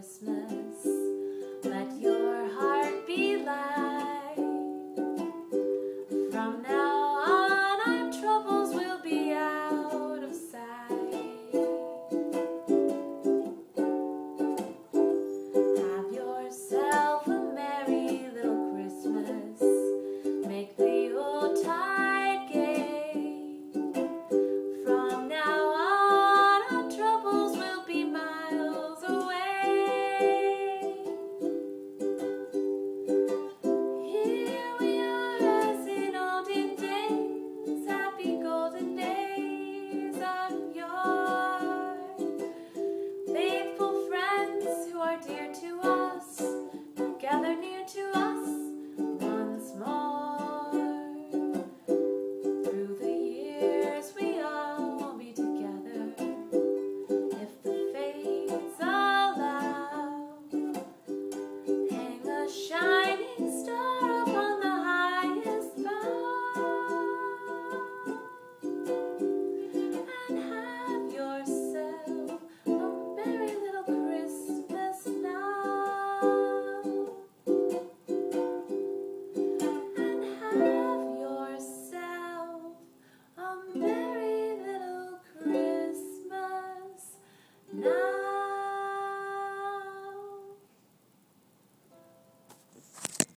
Christmas. No.